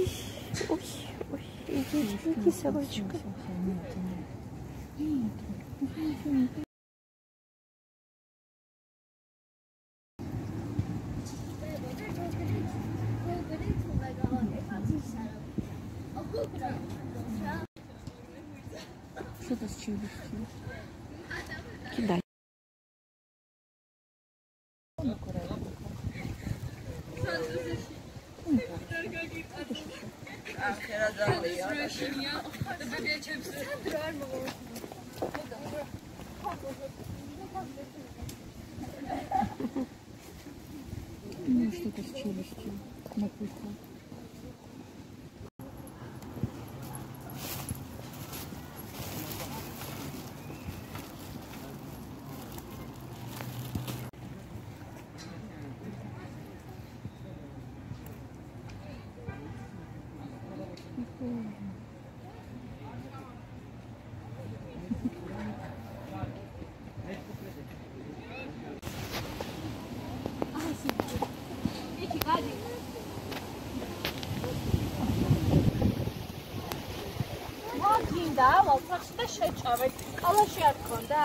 Ой, ой, ой, иди, иди, собачка. Что-то с челюстью. Кидай. Ну, что-то с челюстью. Напухло. გინდა, ვალცახში და შეჭავეთ. კალაში არ გქონდა?